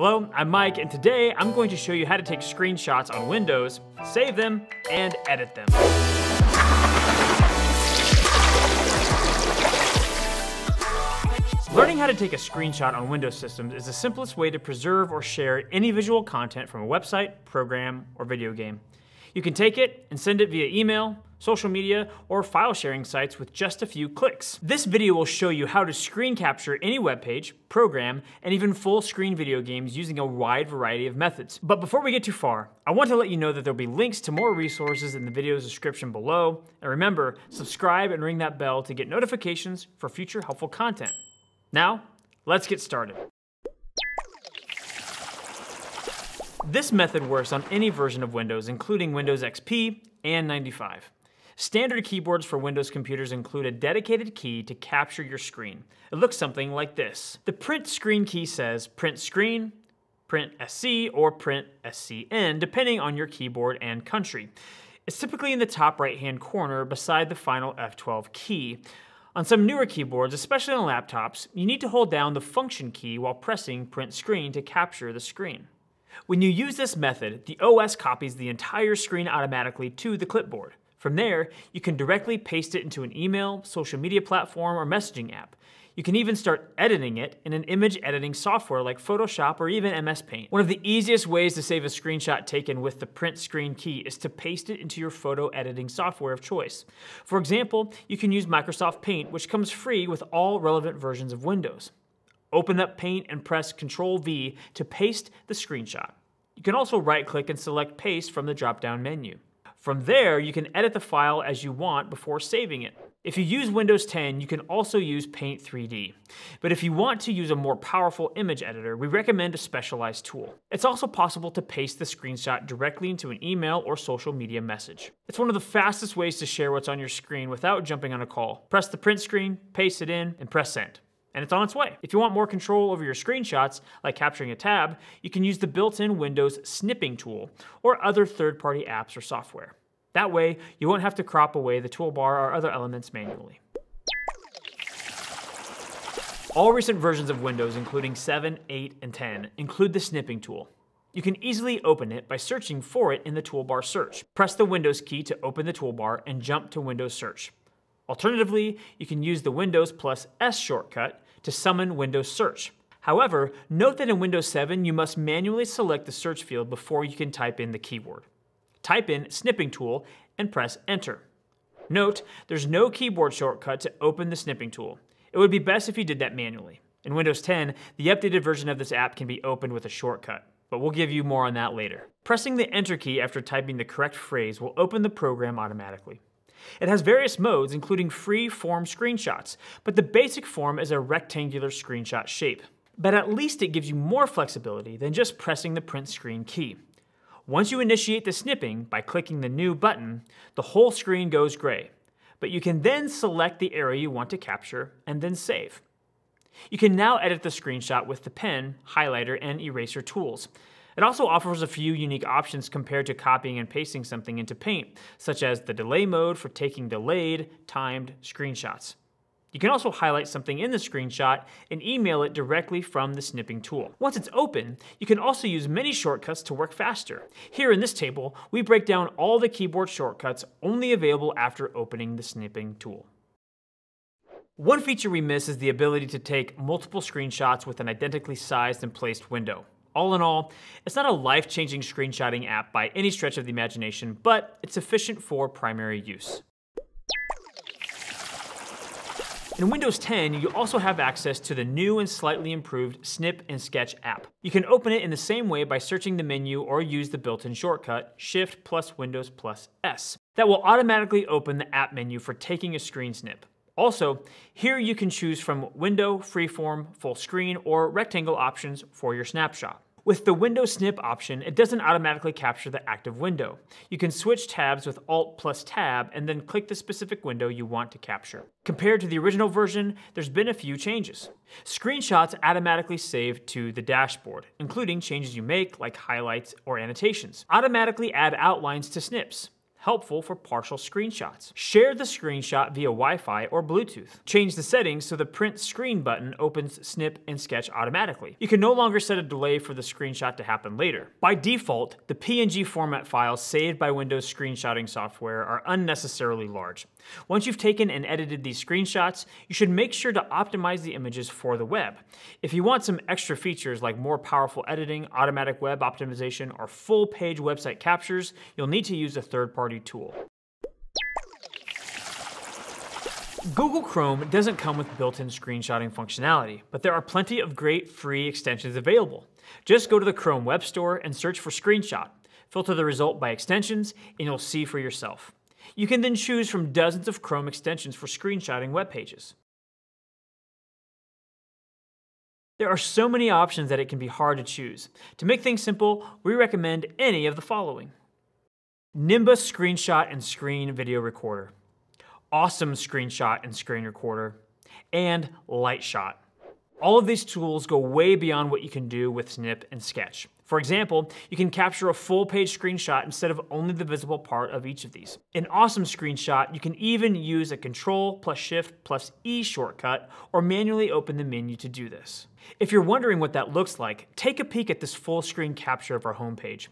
Hello, I'm Mike, and today I'm going to show you how to take screenshots on Windows, save them, and edit them. Learning how to take a screenshot on Windows systems is the simplest way to preserve or share any visual content from a website, program, or video game. You can take it and send it via email, social media, or file sharing sites with just a few clicks. This video will show you how to screen capture any web page, program, and even full screen video games using a wide variety of methods. But before we get too far, I want to let you know that there'll be links to more resources in the video's description below. And remember, subscribe and ring that bell to get notifications for future helpful content. Now, let's get started. This method works on any version of Windows, including Windows XP and 95. Standard keyboards for Windows computers include a dedicated key to capture your screen. It looks something like this. The print screen key says print screen, print SC, or print SCN, depending on your keyboard and country. It's typically in the top right hand corner beside the final F12 key. On some newer keyboards, especially on laptops, you need to hold down the function key while pressing print screen to capture the screen. When you use this method, the OS copies the entire screen automatically to the clipboard. From there, you can directly paste it into an email, social media platform, or messaging app. You can even start editing it in an image editing software like Photoshop or even MS Paint. One of the easiest ways to save a screenshot taken with the print screen key is to paste it into your photo editing software of choice. For example, you can use Microsoft Paint, which comes free with all relevant versions of Windows. Open up Paint and press Ctrl V to paste the screenshot. You can also right click and select Paste from the drop down menu. From there, you can edit the file as you want before saving it. If you use Windows 10, you can also use Paint 3D. But if you want to use a more powerful image editor, we recommend a specialized tool. It's also possible to paste the screenshot directly into an email or social media message. It's one of the fastest ways to share what's on your screen without jumping on a call. Press the print screen, paste it in, and press send and it's on its way. If you want more control over your screenshots, like capturing a tab, you can use the built-in Windows snipping tool or other third-party apps or software. That way, you won't have to crop away the toolbar or other elements manually. All recent versions of Windows, including 7, 8, and 10, include the snipping tool. You can easily open it by searching for it in the toolbar search. Press the Windows key to open the toolbar and jump to Windows search. Alternatively, you can use the Windows plus S shortcut to summon Windows Search. However, note that in Windows 7, you must manually select the search field before you can type in the keyword. Type in Snipping Tool and press Enter. Note, there's no keyboard shortcut to open the snipping tool. It would be best if you did that manually. In Windows 10, the updated version of this app can be opened with a shortcut, but we'll give you more on that later. Pressing the Enter key after typing the correct phrase will open the program automatically. It has various modes, including free form screenshots, but the basic form is a rectangular screenshot shape. But at least it gives you more flexibility than just pressing the print screen key. Once you initiate the snipping by clicking the new button, the whole screen goes gray. But you can then select the area you want to capture and then save. You can now edit the screenshot with the pen, highlighter, and eraser tools. It also offers a few unique options compared to copying and pasting something into Paint, such as the delay mode for taking delayed, timed screenshots. You can also highlight something in the screenshot and email it directly from the snipping tool. Once it's open, you can also use many shortcuts to work faster. Here in this table, we break down all the keyboard shortcuts only available after opening the snipping tool. One feature we miss is the ability to take multiple screenshots with an identically sized and placed window. All in all, it's not a life-changing screenshotting app by any stretch of the imagination, but it's sufficient for primary use. In Windows 10, you also have access to the new and slightly improved Snip and Sketch app. You can open it in the same way by searching the menu or use the built-in shortcut, Shift plus Windows plus S. That will automatically open the app menu for taking a screen snip. Also, here you can choose from window, freeform, full screen, or rectangle options for your snapshot. With the window snip option, it doesn't automatically capture the active window. You can switch tabs with Alt plus Tab and then click the specific window you want to capture. Compared to the original version, there's been a few changes. Screenshots automatically save to the dashboard, including changes you make like highlights or annotations. Automatically add outlines to snips helpful for partial screenshots. Share the screenshot via Wi-Fi or Bluetooth. Change the settings so the print screen button opens Snip and Sketch automatically. You can no longer set a delay for the screenshot to happen later. By default, the PNG format files saved by Windows screenshotting software are unnecessarily large. Once you've taken and edited these screenshots, you should make sure to optimize the images for the web. If you want some extra features like more powerful editing, automatic web optimization, or full page website captures, you'll need to use a tool. Google Chrome doesn't come with built-in screenshotting functionality, but there are plenty of great free extensions available. Just go to the Chrome Web Store and search for Screenshot. Filter the result by extensions, and you'll see for yourself. You can then choose from dozens of Chrome extensions for screenshotting web pages. There are so many options that it can be hard to choose. To make things simple, we recommend any of the following. Nimbus Screenshot and Screen Video Recorder, Awesome Screenshot and Screen Recorder, and Lightshot. All of these tools go way beyond what you can do with Snip and Sketch. For example, you can capture a full page screenshot instead of only the visible part of each of these. In Awesome Screenshot, you can even use a Control plus Shift plus E shortcut or manually open the menu to do this. If you're wondering what that looks like, take a peek at this full screen capture of our homepage.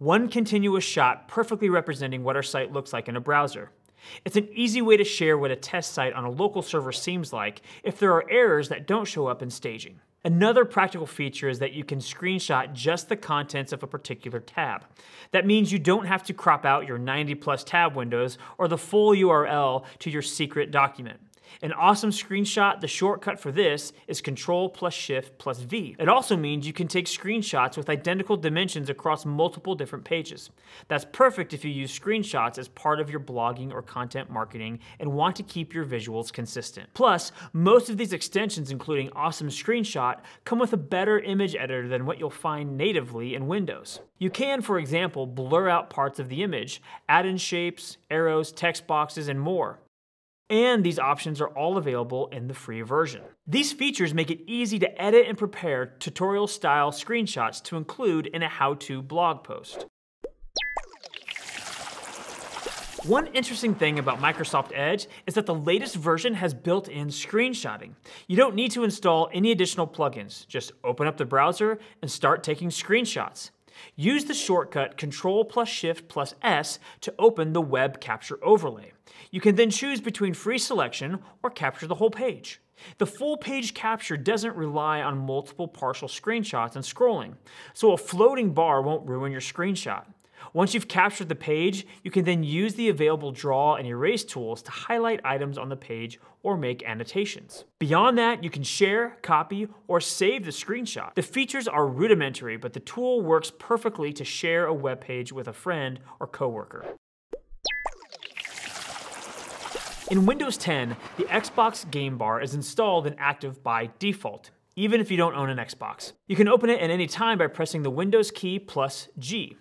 One continuous shot perfectly representing what our site looks like in a browser. It's an easy way to share what a test site on a local server seems like if there are errors that don't show up in staging. Another practical feature is that you can screenshot just the contents of a particular tab. That means you don't have to crop out your 90 plus tab windows or the full URL to your secret document. An awesome screenshot, the shortcut for this is Control plus Shift plus V. It also means you can take screenshots with identical dimensions across multiple different pages. That's perfect if you use screenshots as part of your blogging or content marketing and want to keep your visuals consistent. Plus, most of these extensions, including Awesome Screenshot, come with a better image editor than what you'll find natively in Windows. You can, for example, blur out parts of the image, add in shapes, arrows, text boxes, and more and these options are all available in the free version. These features make it easy to edit and prepare tutorial-style screenshots to include in a how-to blog post. One interesting thing about Microsoft Edge is that the latest version has built-in screenshotting. You don't need to install any additional plugins. Just open up the browser and start taking screenshots. Use the shortcut Control plus Shift plus S to open the Web Capture Overlay. You can then choose between free selection or capture the whole page. The full page capture doesn't rely on multiple partial screenshots and scrolling, so a floating bar won't ruin your screenshot. Once you've captured the page, you can then use the available draw and erase tools to highlight items on the page or make annotations. Beyond that, you can share, copy, or save the screenshot. The features are rudimentary, but the tool works perfectly to share a web page with a friend or coworker. In Windows 10, the Xbox Game Bar is installed and active by default, even if you don't own an Xbox. You can open it at any time by pressing the Windows key plus G.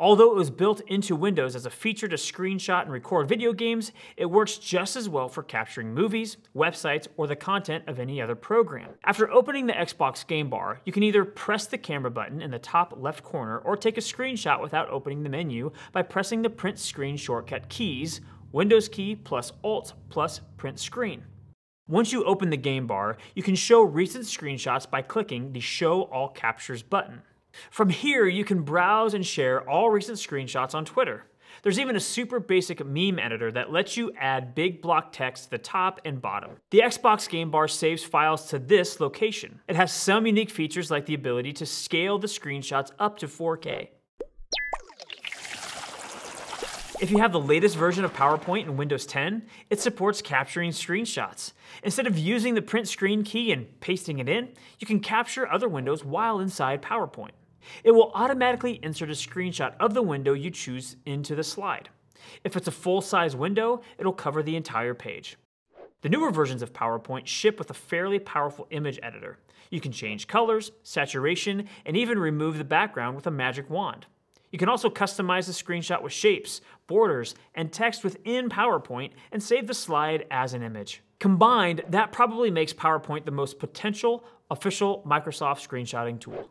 Although it was built into Windows as a feature to screenshot and record video games, it works just as well for capturing movies, websites, or the content of any other program. After opening the Xbox Game Bar, you can either press the camera button in the top left corner or take a screenshot without opening the menu by pressing the print screen shortcut keys, Windows key plus Alt plus print screen. Once you open the game bar, you can show recent screenshots by clicking the Show All Captures button. From here, you can browse and share all recent screenshots on Twitter. There's even a super basic meme editor that lets you add big block text to the top and bottom. The Xbox Game Bar saves files to this location. It has some unique features like the ability to scale the screenshots up to 4K. If you have the latest version of PowerPoint in Windows 10, it supports capturing screenshots. Instead of using the print screen key and pasting it in, you can capture other windows while inside PowerPoint. It will automatically insert a screenshot of the window you choose into the slide. If it's a full-size window, it'll cover the entire page. The newer versions of PowerPoint ship with a fairly powerful image editor. You can change colors, saturation, and even remove the background with a magic wand. You can also customize the screenshot with shapes, borders, and text within PowerPoint and save the slide as an image. Combined, that probably makes PowerPoint the most potential official Microsoft screenshotting tool.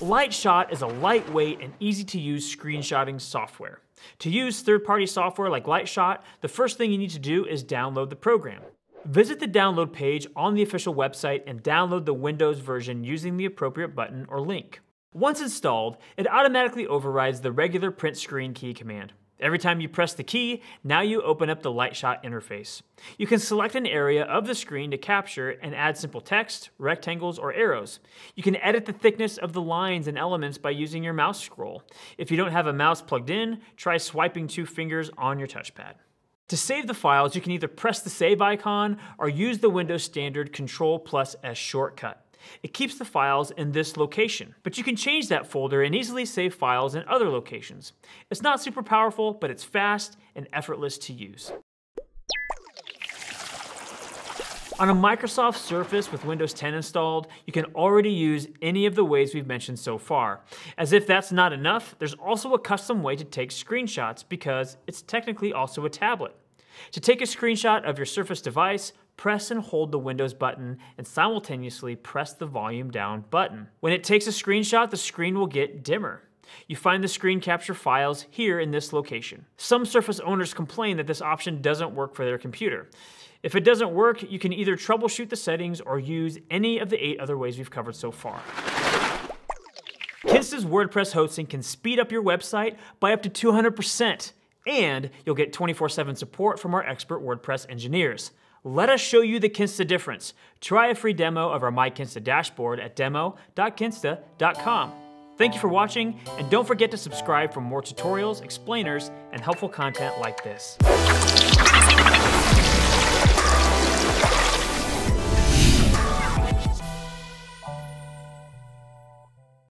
Lightshot is a lightweight and easy to use screenshotting software. To use third-party software like Lightshot, the first thing you need to do is download the program. Visit the download page on the official website and download the Windows version using the appropriate button or link. Once installed, it automatically overrides the regular print screen key command. Every time you press the key, now you open up the Lightshot interface. You can select an area of the screen to capture and add simple text, rectangles, or arrows. You can edit the thickness of the lines and elements by using your mouse scroll. If you don't have a mouse plugged in, try swiping two fingers on your touchpad. To save the files, you can either press the save icon or use the Windows standard Control plus S shortcut. It keeps the files in this location, but you can change that folder and easily save files in other locations. It's not super powerful, but it's fast and effortless to use. On a Microsoft Surface with Windows 10 installed, you can already use any of the ways we've mentioned so far. As if that's not enough, there's also a custom way to take screenshots because it's technically also a tablet. To take a screenshot of your Surface device, press and hold the Windows button and simultaneously press the volume down button. When it takes a screenshot, the screen will get dimmer. You find the screen capture files here in this location. Some Surface owners complain that this option doesn't work for their computer. If it doesn't work, you can either troubleshoot the settings or use any of the eight other ways we've covered so far. Kinsta's WordPress hosting can speed up your website by up to 200%, and you'll get 24-7 support from our expert WordPress engineers. Let us show you the Kinsta difference. Try a free demo of our My Kinsta dashboard at demo.kinsta.com. Thank you for watching, and don't forget to subscribe for more tutorials, explainers, and helpful content like this.